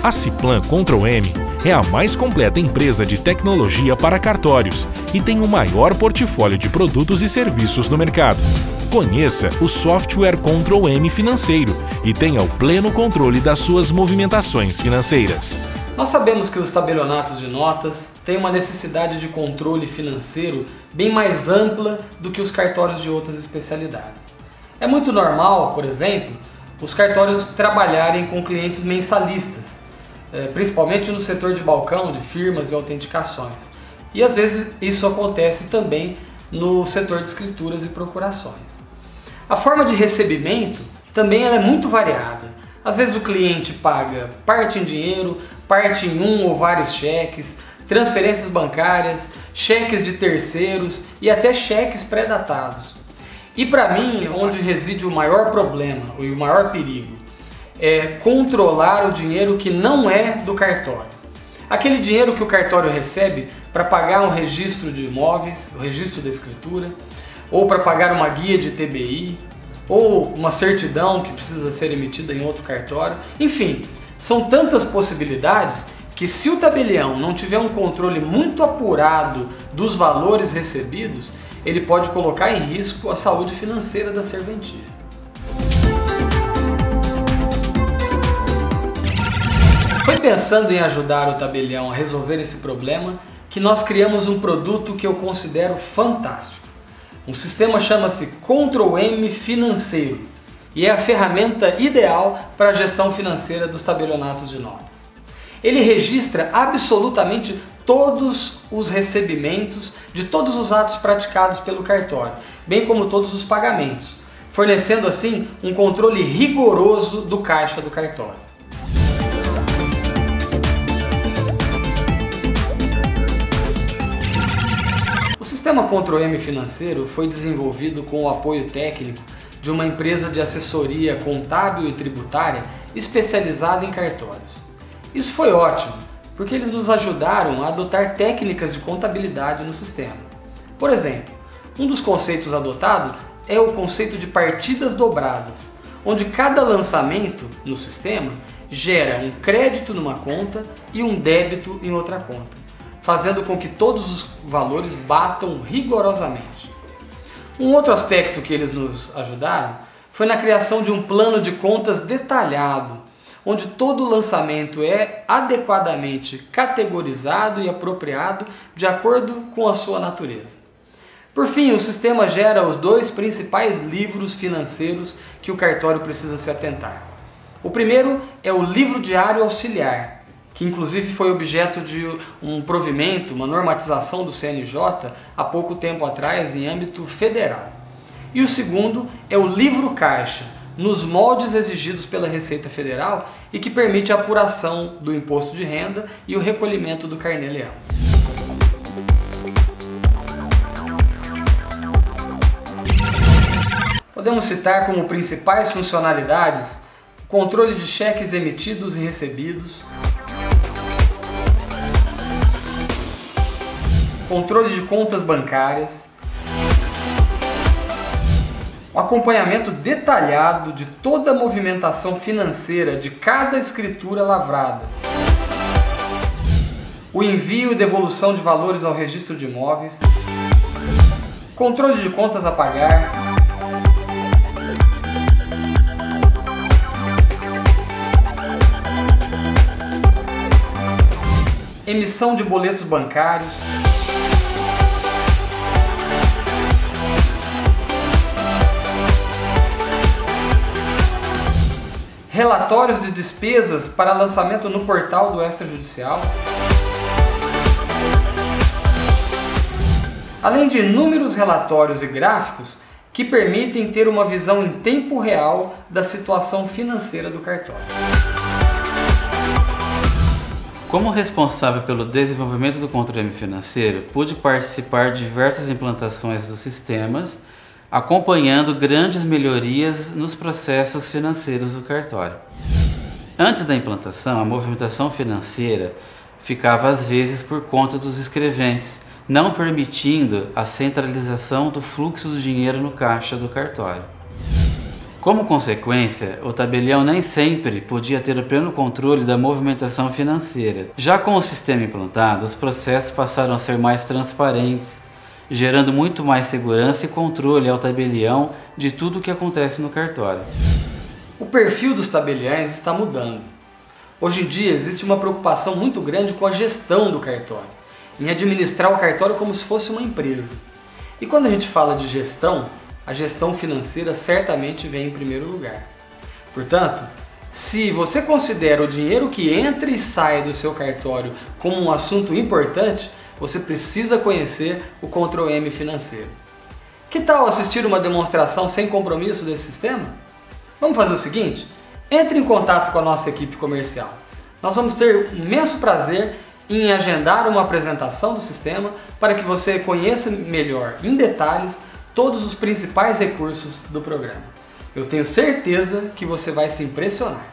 A Ciplan Control M é a mais completa empresa de tecnologia para cartórios e tem o maior portfólio de produtos e serviços no mercado. Conheça o software Control M Financeiro e tenha o pleno controle das suas movimentações financeiras. Nós sabemos que os tabelionatos de notas têm uma necessidade de controle financeiro bem mais ampla do que os cartórios de outras especialidades. É muito normal, por exemplo, os cartórios trabalharem com clientes mensalistas, principalmente no setor de balcão, de firmas e autenticações. E às vezes isso acontece também no setor de escrituras e procurações. A forma de recebimento também é muito variada. Às vezes o cliente paga parte em dinheiro, parte em um ou vários cheques, transferências bancárias, cheques de terceiros e até cheques pré-datados. E para mim, onde reside o maior problema e o maior perigo é controlar o dinheiro que não é do cartório. Aquele dinheiro que o cartório recebe para pagar um registro de imóveis, o registro da escritura, ou para pagar uma guia de TBI, ou uma certidão que precisa ser emitida em outro cartório. Enfim, são tantas possibilidades que se o tabelião não tiver um controle muito apurado dos valores recebidos, ele pode colocar em risco a saúde financeira da serventia. Foi pensando em ajudar o tabelião a resolver esse problema que nós criamos um produto que eu considero fantástico. O sistema chama-se Control M Financeiro e é a ferramenta ideal para a gestão financeira dos tabelionatos de notas. Ele registra absolutamente todos os recebimentos de todos os atos praticados pelo cartório, bem como todos os pagamentos, fornecendo assim um controle rigoroso do caixa do cartório. Sistema Control M financeiro foi desenvolvido com o apoio técnico de uma empresa de assessoria contábil e tributária especializada em cartórios. Isso foi ótimo, porque eles nos ajudaram a adotar técnicas de contabilidade no sistema. Por exemplo, um dos conceitos adotado é o conceito de partidas dobradas, onde cada lançamento no sistema gera um crédito numa conta e um débito em outra conta, fazendo com que todos os valores batam rigorosamente. Um outro aspecto que eles nos ajudaram foi na criação de um plano de contas detalhado, onde todo o lançamento é adequadamente categorizado e apropriado de acordo com a sua natureza. Por fim, o sistema gera os dois principais livros financeiros que o cartório precisa se atentar. O primeiro é o livro diário auxiliar, que inclusive foi objeto de um provimento, uma normatização do CNJ há pouco tempo atrás em âmbito federal. E o segundo é o livro caixa, nos moldes exigidos pela Receita Federal e que permite a apuração do imposto de renda e o recolhimento do carnê-leão. Podemos citar como principais funcionalidades controle de cheques emitidos e recebidos, controle de contas bancárias, o acompanhamento detalhado de toda a movimentação financeira de cada escritura lavrada, o envio e devolução de valores ao registro de imóveis, controle de contas a pagar, emissão de boletos bancários, relatórios de despesas para lançamento no portal do extrajudicial, além de inúmeros relatórios e gráficos que permitem ter uma visão em tempo real da situação financeira do cartório. Como responsável pelo desenvolvimento do controle financeiro, pude participar de diversas implantações dos sistemas acompanhando grandes melhorias nos processos financeiros do cartório. Antes da implantação, a movimentação financeira ficava às vezes por conta dos escreventes, não permitindo a centralização do fluxo do dinheiro no caixa do cartório. Como consequência, o tabelião nem sempre podia ter o pleno controle da movimentação financeira. Já com o sistema implantado, os processos passaram a ser mais transparentes, gerando muito mais segurança e controle ao tabelião de tudo o que acontece no cartório. O perfil dos tabeliães está mudando. Hoje em dia existe uma preocupação muito grande com a gestão do cartório, em administrar o cartório como se fosse uma empresa. E quando a gente fala de gestão, a gestão financeira certamente vem em primeiro lugar. Portanto, se você considera o dinheiro que entra e sai do seu cartório como um assunto importante, você precisa conhecer o Ctrl M financeiro. Que tal assistir uma demonstração sem compromisso desse sistema? Vamos fazer o seguinte? Entre em contato com a nossa equipe comercial. Nós vamos ter imenso prazer em agendar uma apresentação do sistema para que você conheça melhor, em detalhes, todos os principais recursos do programa. Eu tenho certeza que você vai se impressionar.